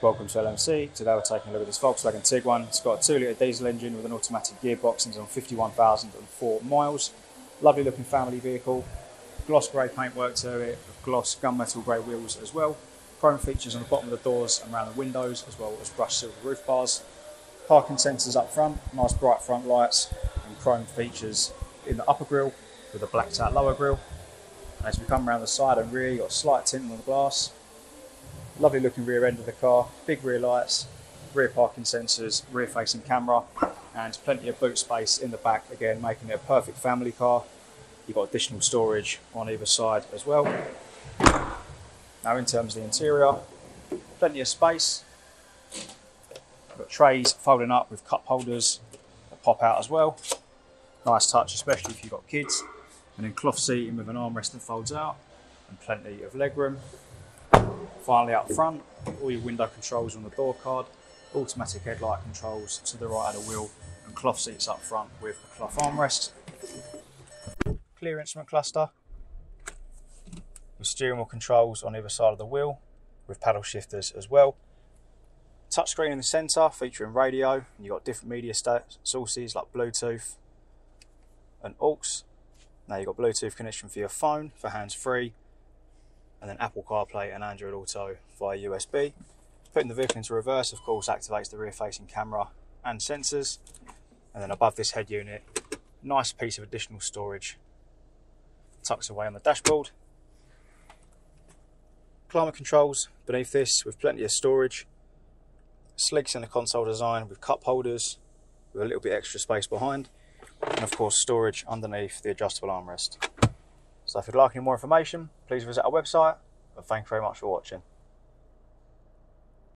Welcome to LMC. Today we're taking a look at this Volkswagen Tiguan. It's got a 2 litre diesel engine with an automatic gearbox and it's on 51,004 miles. Lovely looking family vehicle. Gloss grey paintwork to it, gloss gunmetal grey wheels as well. Chrome features on the bottom of the doors and around the windows as well as brushed silver roof bars. Parking sensors up front, nice bright front lights and chrome features in the upper grille with a blacked out lower grille. As we come around the side and rear, you've got a slight tint on the glass Lovely looking rear end of the car, big rear lights, rear parking sensors, rear facing camera, and plenty of boot space in the back, again making it a perfect family car. You've got additional storage on either side as well. Now in terms of the interior, plenty of space. Got trays folding up with cup holders that pop out as well. Nice touch, especially if you've got kids. And then cloth seating with an armrest that folds out and plenty of legroom. Finally up front, all your window controls on the door card, automatic headlight controls to the right of the wheel and cloth seats up front with a cloth armrest. Clear instrument cluster with steering wheel controls on either side of the wheel with paddle shifters as well. Touchscreen in the centre featuring radio and you've got different media sources like Bluetooth and aux. Now you've got Bluetooth connection for your phone for hands free and then Apple CarPlay and Android Auto via USB. Putting the vehicle into reverse, of course, activates the rear facing camera and sensors. And then above this head unit, nice piece of additional storage tucks away on the dashboard. Climate controls beneath this with plenty of storage. Sleek in the console design with cup holders with a little bit extra space behind. And of course, storage underneath the adjustable armrest. So if you'd like any more information, please visit our website. But thank you very much for watching.